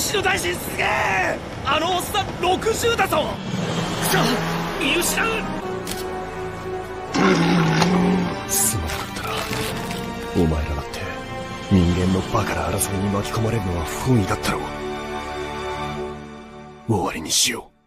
西野大臣すげえあのおっさん60だぞ。くそ見失う。すまなかったな。お前らだって。人間のバカな争いに巻き込まれるのは不本意だったろう。終わりにしよう。